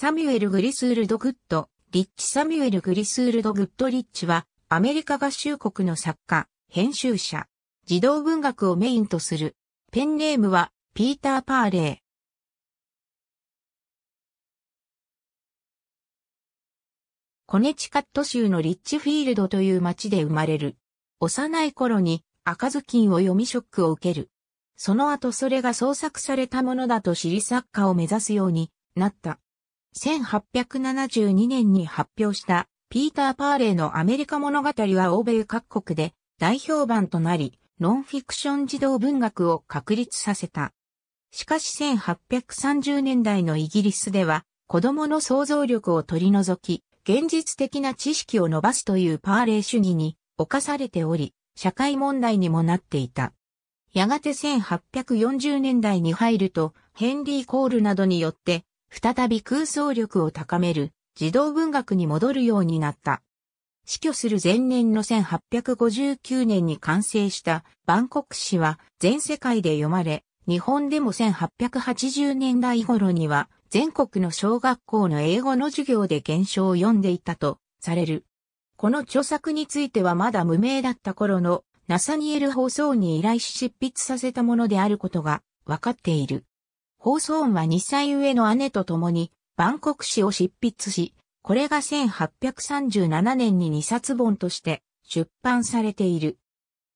サミュエル・グリスウォルド・グッドリッチ・サミュエル・グリスウォルド・グッドリッチは、アメリカ合衆国の作家、編集者、児童文学をメインとする。ペンネームは、ピーター・パーレー。コネチカット州のリッチフィールドという町で生まれる。幼い頃に赤ずきんを読みショックを受ける。その後それが創作されたものだと知り作家を目指すようになった。1872年に発表したピーター・パーレーのアメリカ物語は欧米各国で大評判となり、ノンフィクション児童文学を確立させた。しかし1830年代のイギリスでは子供の想像力を取り除き、現実的な知識を伸ばすというパーレー主義に侵されており、社会問題にもなっていた。やがて1840年代に入ると、ヘンリー・コールなどによって、再び空想力を高める児童文学に戻るようになった。死去する前年の1859年に完成したバンコク詩は全世界で読まれ、日本でも1880年代頃には全国の小学校の英語の授業で現象を読んでいたとされる。この著作についてはまだ無名だった頃のナサニエル放送に依頼し執筆させたものであることが分かっている。放送音は2歳上の姉と共にバンコク詩を執筆し、これが1837年に2冊本として出版されている。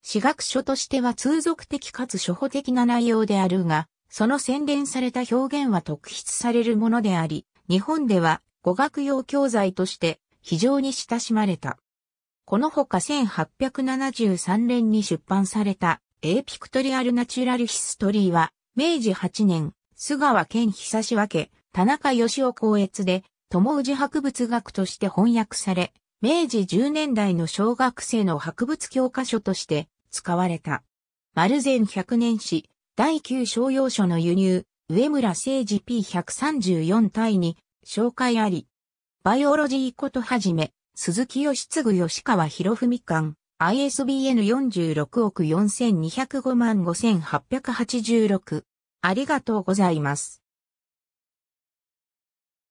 詩学書としては通俗的かつ初歩的な内容であるが、その洗練された表現は特筆されるものであり、日本では語学用教材として非常に親しまれた。このほか1873年に出版されたエーピクトリアルナチュラルヒストリーは明治8年、菅川健久し分け、田中義夫公越で、友氏博物学として翻訳され、明治10年代の小学生の博物教科書として使われた。丸善百年史、第9商用書の輸入、上村誠治 P134 体に、紹介あり。バイオロジーことはじめ、鈴木義継吉川博文館、ISBN 46億4205万5886。ありがとうございます。